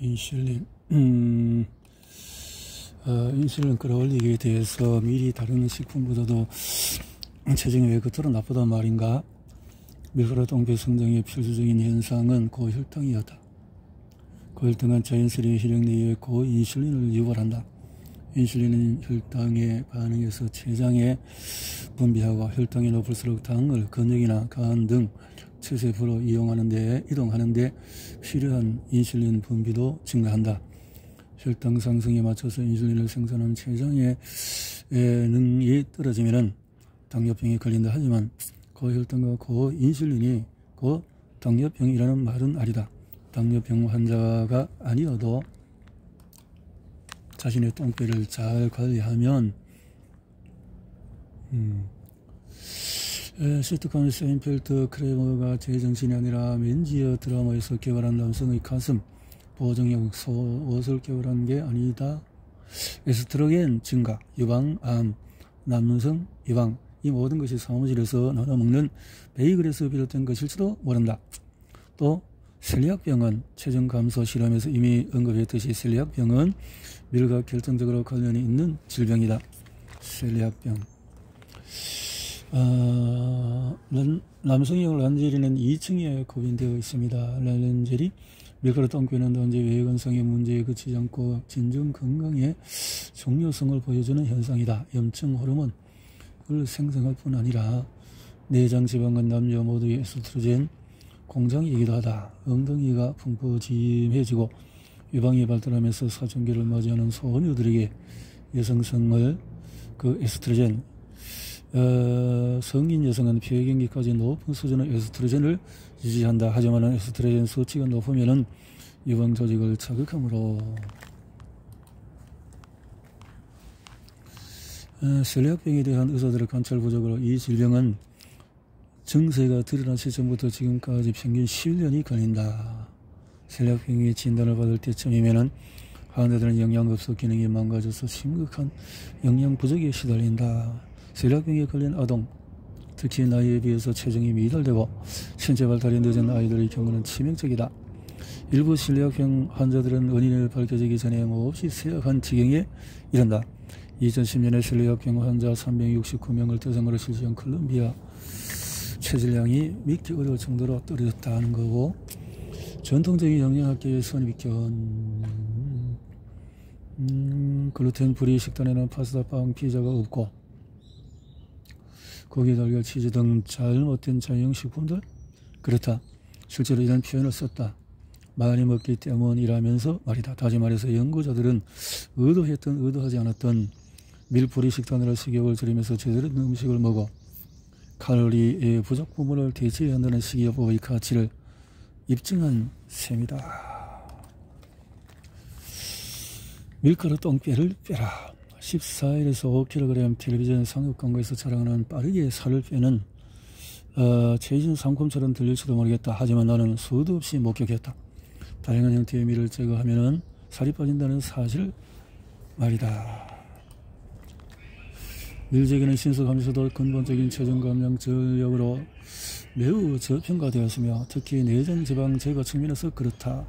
인슐린 음, 어, 인슐린 끌어올리기에 대해서 미리 다른 식품보다도 체중이 왜 그토록 나쁘단 말인가? 밀가루 동배 성장의 필수적인 현상은 고혈당이었다. 고혈당은 자연스레 혈액 내에 고인슐린을 유발한다. 인슐린은 혈당에 반응해서 췌장에 분비하고 혈당이 높을수록 당을 근육이나 간 등 체세포로 이용하는 데 이동하는 데 필요한 인슐린 분비도 증가한다. 혈당 상승에 맞춰서 인슐린을 생산하는 췌장의 능이 떨어지면 당뇨병에 걸린다 하지만 고혈당과 고인슐린이 고당뇨병이라는 말은 아니다. 당뇨병 환자가 아니어도 자신의 똥배를 잘 관리하면 음, 시트콤 세인펠트 크레머가 제 정신이 아니라 맨지어 드라마에서 개발한 남성의 가슴 보정형 속옷을 개발한 게 아니다. 에스트로겐 증가, 유방, 암, 남성, 유방 이 모든 것이 사무실에서 나눠 먹는 베이글에서 비롯된 것일지도 모른다. 또 셀리악병은 체중 감소 실험에서 이미 언급했듯이 셀리악병은 밀과 결정적으로 관련이 있는 질병이다. 셀리악병. 어, 남성형 란제리는 2층에 고인되어 있습니다. 란제리 밀가루 똥괴는 단지 외관성의 문제에 그치지 않고 진정 건강의 중요성을 보여주는 현상이다. 염증 호르몬을 생성할 뿐 아니라 내장 지방은 남녀 모두의 에스트로겐 공장이기도 하다. 엉덩이가 풍부짐해지고 유방이 발달하면서 사춘기를 맞이하는 소녀들에게 여성성을 그 에스트로겐 어, 성인 여성은 피해 경기까지 높은 수준의 에스트로겐을 유지한다. 하지만 에스트로겐 수치가 높으면 유방 조직을 자극하므로 어, 셀리악병에 대한 의사들의 관찰 부족으로 이 질병은 증세가 드러난 시점부터 지금까지 평균 10년이 걸린다. 셀리악병의 진단을 받을 때쯤이면은 환자들은 영양급소 기능이 망가져서 심각한 영양 부족에 시달린다. 셀리악병에 걸린 아동, 특히 나이에 비해서 체중이 미달되고 신체 발달이 늦은 아이들의 경우는 치명적이다. 일부 실리악병 환자들은 원인을 밝혀지기 전에 몹시 쇠약한 지경에 이른다. 2010년에 실리악병 환자 369명을 대상으로 실시한 콜롬비아 체질량이 믿기 어려울 정도로 떨어졌다는 거고 전통적인 영양학계의 선입견 음, 글루텐 free 식단에는 파스타, 빵, 피자가 없고 고기, 달걀, 치즈 등 잘못된 자연식품들 그렇다. 실제로 이런 표현을 썼다. 많이 먹기 때문이라면서 말이다. 다시 말해서 연구자들은 의도했던 의도하지 않았던 밀프리 식단으로 식욕을 줄이면서 제대로 된 음식을 먹어 칼로리의 부족 부분을 대체해야 한다는 식이요법의 가치를 입증한 셈이다. 밀가루 똥배를 빼라. 14일에서 5kg 텔레비전 상업 광고에서 자랑하는 빠르게 살을 빼는 어, 최신 상품처럼 들릴지도 모르겠다. 하지만 나는 수도 없이 목격했다. 다양한 형태의 밀을 제거하면 살이 빠진다는 사실 말이다. 밀 제거는 신속하면서도 근본적인 체중 감량 전략으로 매우 저평가되었으며 특히 내장 지방 제거 측면에서 그렇다.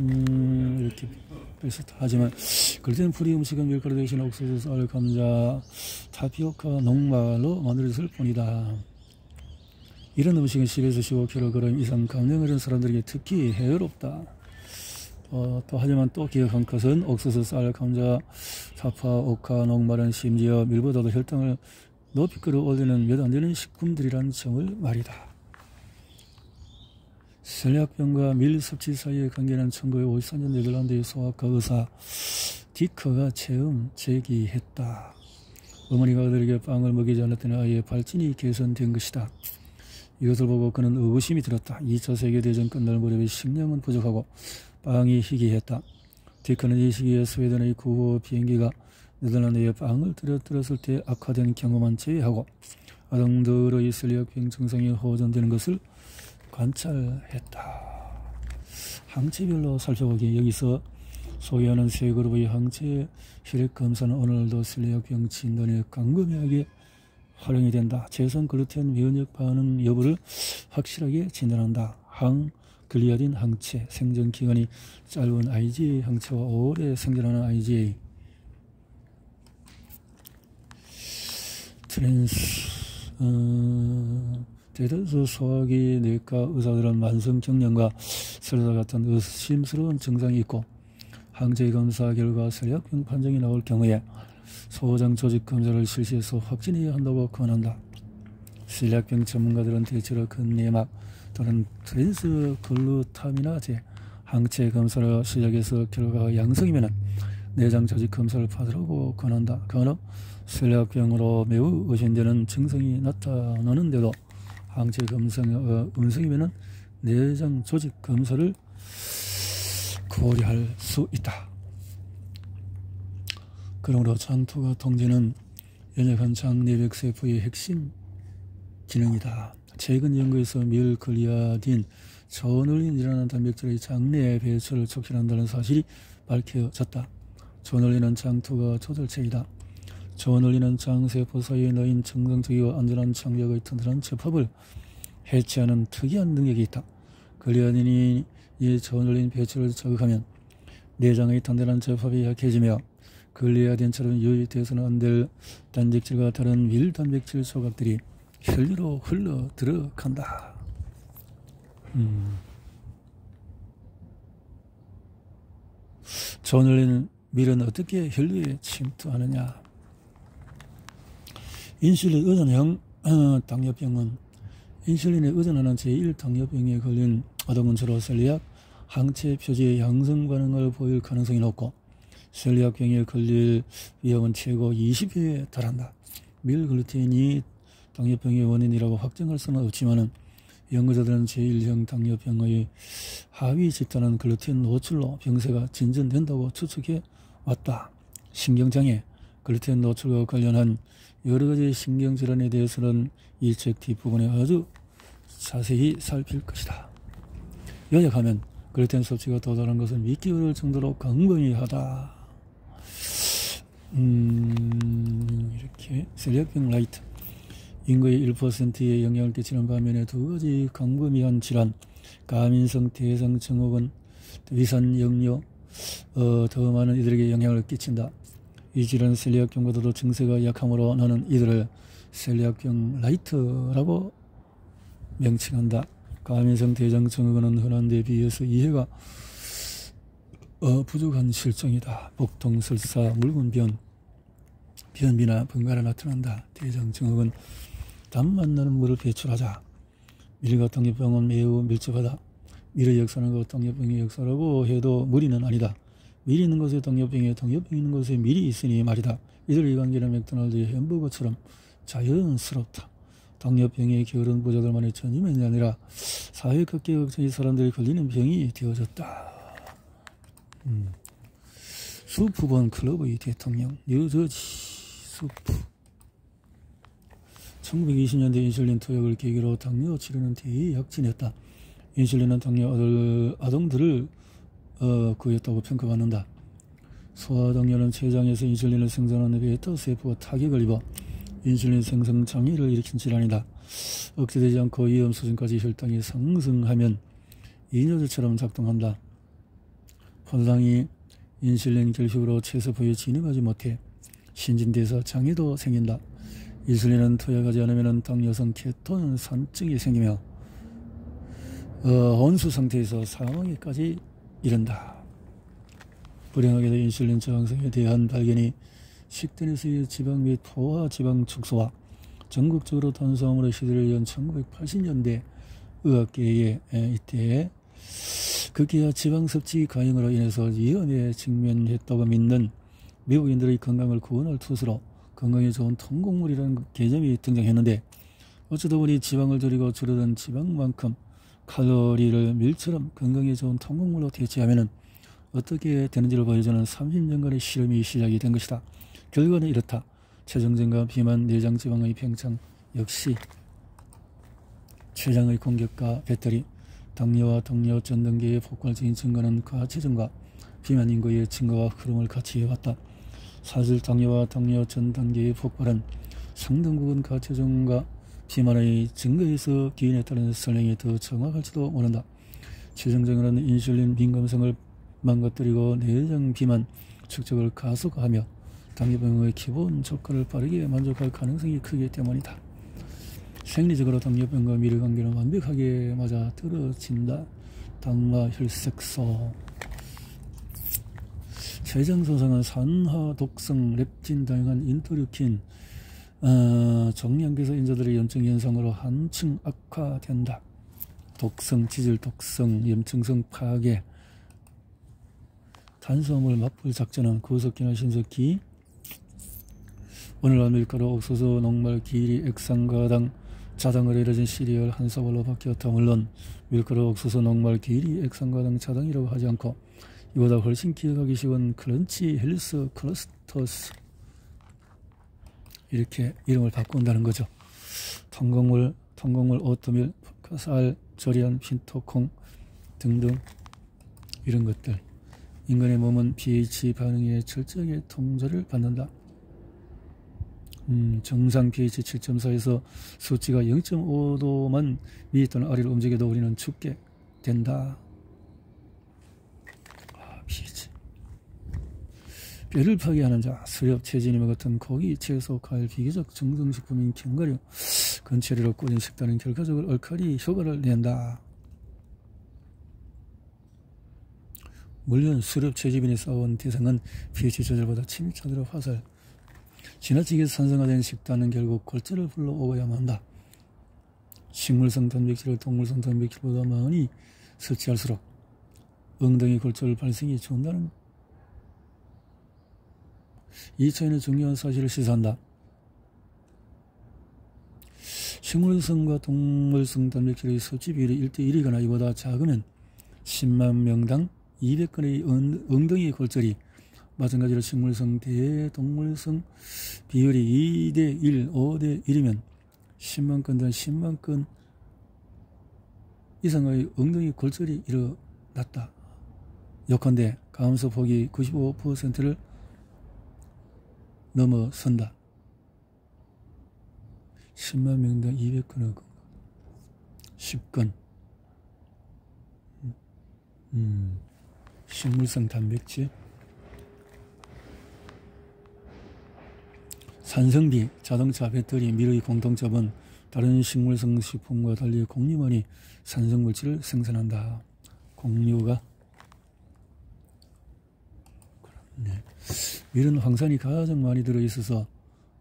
음, 이렇게 비슷 하지만 글루텐 free 음식은 밀가루 대신 옥수수, 쌀, 감자, 타피오카, 녹말로 만들어졌을 뿐이다. 이런 음식은 10에서 15kg 이상 감량을 한 사람들에게 특히 해롭다. 어, 또 하지만 또 기억한 것은 옥수수, 쌀, 감자, 사파, 오카, 녹말은 심지어 밀보다도 혈당을 높이 끌어올리는 몇 안 되는 식품들이라는 점을 말이다. 셀약병과 밀 섭취 사이의 관계는 1954년 네덜란드의 소아과 의사 디커가 체험 제기했다. 어머니가 아들에게 빵을 먹이지 않았더니 아이의 발진이 개선된 것이다. 이것을 보고 그는 의구심이 들었다. 2차 세계대전 끝날 무렵에 식량은 부족하고 빵이 희귀했다. 디커는 이 시기에 스웨덴의 구호 비행기가 네덜란드에 빵을 떨어뜨렸을 때 악화된 경험만 제외하고 아동들의 셀리악병 증상이 호전되는 것을 관찰했다. 항체별로 살펴보기 여기서 소개하는 세 그룹의 항체 혈액 검사는 오늘도 실내역병 진단에 강금하게 활용이 된다. 재선 글루텐 면역 반응 여부를 확실하게 진단한다. 항 글리아딘 항체 생존 기간이 짧은 IgA 항체와 오래 생존하는 IgA 트랜스 어, 대다수 소화기 내과 의사들은 만성 경련과 설사 같은 의심스러운 증상이 있고 항체 검사 결과 셀리악병 판정이 나올 경우에 소장 조직 검사를 실시해서 확진해야 한다고 권한다. 셀리악병 전문가들은 대체로 근내막 또는 트랜스 글루타미나제 항체 검사를 시작해서 결과가 양성이면 내장 조직 검사를 받으라고 권한다. 그러나 셀리악병으로 매우 의심되는 증상이 나타나는데도 항체 검사가 어, 음성이면 내장 조직 검사를 고려할 수 있다. 그러므로 장투가 통제는 연약한 장내벽 세포의 핵심 기능이다. 최근 연구에서 밀클리아딘, 저널린이라는 단백질의 장내 배출을 촉진한다는 사실이 밝혀졌다. 저널린은 장투가 조절체이다. 저널린은 장세포 사이에 놓인 정상적이고 안전한 장벽의 튼튼한 접합을 해체하는 특이한 능력이 있다. 클리아딘이 이 저널린 배출을 자극하면 내장의 단단한 접합이 약해지며 글리아딘처럼 유입돼서는 안 될 단백질과 다른 밀단백질 조각들이 혈류로 흘러 들어간다. 음. 저널린 밀은 어떻게 혈류에 침투하느냐? 인슐린 의존형 어, 당뇨병은 인슐린에 의존하는 제1당뇨병에 걸린 아동은 주로 셀리악 항체 표지의 양성 반응을 보일 가능성이 높고 셀리악병에 걸릴 위험은 최고 20회에 달한다. 밀글루텐이 당뇨병의 원인이라고 확정할 수는 없지만 연구자들은 제1형 당뇨병의 하위 집단은 글루텐 노출로 병세가 진전된다고 추측해 왔다. 신경장애, 글루텐 노출과 관련한 여러 가지 신경 질환에 대해서는 이 책 뒷부분에 아주 자세히 살필 것이다. 요약하면 글루텐 섭취가 도달한 것은 믿기 어려울 정도로 광범위하다. 음, 이렇게 셀리악병 lite 인구의 1%에 영향을 끼치는 반면에 두 가지 광범위한 질환 과민성 대장 증후군 위산 역류 어, 더 많은 이들에게 영향을 끼친다. 이 질환 셀리악병보다도 증세가 약하므로 나는 이들을 셀리악병 라이트라고 명칭한다. 가민성 대장 증후군은 흔한 데 비해서 이해가 어, 부족한 실정이다. 복통, 설사, 묽은 변, 비나 번갈아 나타난다. 대장 증후군 담만 나는 물을 배출하자. 밀과 당뇨병은 매우 밀접하다. 밀의 역사는 그 당뇨병의 역사라고 해도 무리는 아니다. 밀이 있는 곳에 당뇨병에 당뇨병 있는 곳에 밀이 있으니 말이다. 이들 관계는 맥도날드의 햄버거처럼 자연스럽다. 당뇨병의 게으른 부자들만의 전임이 아니라 사회 각계각층의 사람들이 걸리는 병이 되어졌다. 음. 수프본 클럽의 대통령 뉴저지 수프 1920년대 인슐린 투약을 계기로 당뇨 치료는 대약진했다. 인슐린은 당뇨 아들, 아동들을 어, 구했다고 평가받는다. 소아당뇨는 췌장에서 인슐린을 생산하는 베타세포가 타격을 입어 인슐린 생성 장애를 일으킨 질환이다. 억제되지 않고 위험 수준까지 혈당이 상승하면 이뇨제처럼 작동한다. 포도당이 인슐린 결핍으로 체세포에 진입하지 못해 신진대사 장애도 생긴다. 인슐린은 투약하지 않으면 당뇨성 케톤 산증이 생기며 어, 온수 상태에서 사망에까지 이른다. 불행하게도 인슐린 저항성에 대한 발견이 식단에서의 지방 및 포화 지방 축소와 전국적으로 탄수화물의 시대를 연 1980년대 의학계에 이때 극기야 지방 섭취 가형으로 인해서 위험에 직면했다고 믿는 미국인들의 건강을 구원할 투수로 건강에 좋은 통곡물이라는 개념이 등장했는데 어쩌다 보니 지방을 줄이고 줄어든 지방만큼 칼로리를 밀처럼 건강에 좋은 통곡물로 대체하면 어떻게 되는지를 보여주는 30년간의 실험이 시작이 된 것이다. 결과는 이렇다. 체중증가 비만, 내장 지방의 평창 역시 췌장의 공격과 배터리, 당뇨와 당뇨전 등계의 폭발적인 증가는 과체중과 비만 인구의 증가와 흐름을 같이 해왔다. 사실 당뇨와 당뇨 전 단계의 폭발은 상등국은 가체중과 비만의 증가에서 기인에 따른 설명이 더 정확할지도 모른다. 최종적으로는 인슐린 민감성을 망가뜨리고 내장 비만 축적을 가속하며 당뇨병의 기본 조건을 빠르게 만족할 가능성이 크기 때문이다. 생리적으로 당뇨병과 미래관계는 완벽하게 맞아 떨어진다. 당마 혈색소 췌장소상은 산화 독성 렙틴 다양한 인터류킨 어, 정량계서 인자들의 염증 현상으로 한층 악화된다. 독성, 지질 독성, 염증성 파괴, 탄수화물 맞불 작전은 구석기나 신석기, 오늘 날 밀가루, 옥수수, 녹말, 기리, 액상가당, 자당으로 이뤄진 시리얼 한 사발로 바뀌었다. 물론 밀가루, 옥수수, 녹말, 귀리, 액상가당, 자당이라고 하지 않고 이보다 훨씬 기억하기 쉬운 crunch, health, clusters 이렇게 이름을 바꾼다는 거죠. 통곡물, 통곡물, 오트밀, 쌀, 조리한 핀토콩 등등 이런 것들 인간의 몸은 pH 반응에 철저하게 통제를 받는다. 음, 정상 pH 7.4에서 수치가 0.5도만 위 또는 아래로 움직여도 우리는 죽게 된다. 아, pH. 뼈를 파괴하는 자, 수렵, 체진임과 같은 고기, 채소, 과일, 비교적 정성식품인 견과류, 근처리로 꾸린 식단은 결과적으로 얼칼리 효과를 낸다. 물론 수렵 채집인이 싸운 대상은 pH 조절보다 침입자들의 화살, 지나치게 산성화된 식단은 결국 골절을 불러오고야만 한다. 식물성 단백질을 동물성 단백질보다 많이 섭취할수록 엉덩이 골절 발생이 좋다는 이 차이는 중요한 사실을 시사한다. 식물성과 동물성 단백질의 섭취 비율이 1대1이거나 이보다 작으면 10만 명당 200건의 엉덩이 골절이 마찬가지로 식물성 대 동물성 비율이 2대1, 5대1이면 10만 건당 10만 건 이상의 엉덩이 골절이 일어났다. 요컨대 감소 폭이 95%를 넘어선다. 10만 명당 200건의 10건. 음, 식물성 단백질. 산성비, 자동차, 배터리, 밀의 공통점은 다른 식물성 식품과 달리 공유만이 산성물질을 생산한다. 공유가 네. 밀은 황산이 가장 많이 들어있어서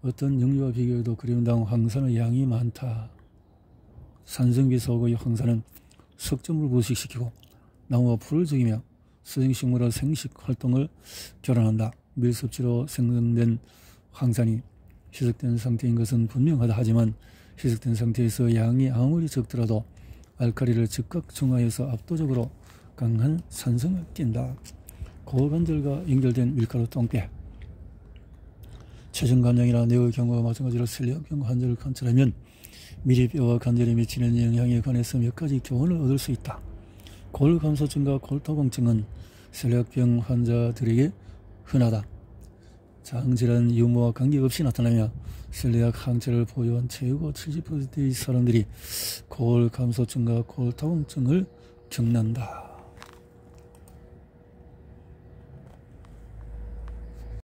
어떤 영유와 비교해도 그림당 황산의 양이 많다. 산성비 속의 황산은 석점을 부식시키고 나무와 풀을 죽이며 수생식물의 생식 활동을 결혼한다. 밀섭지로 생성된 황산이 희석된 상태인 것은 분명하다 하지만 희석된 상태에서 양이 아무리 적더라도 알카리를 즉각 중화해서 압도적으로 강한 산성을 띈다. 고관절과 연결된 밀가루 똥배 체중간염이나 뇌의 경우와 마찬가지로 셀리악병 환자를 관찰하면 미리 뼈와 관절에 미치는 영향에 관해서 몇 가지 교훈을 얻을 수 있다. 골감소증과 골토공증은 셀리악병 환자들에게 흔하다. 장질환 유무와 관계없이 나타나며 셀리악 항체를 보유한 최고 70%의 사람들이 골감소증과 골토공증을 겪는다.